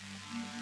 Mm-hmm.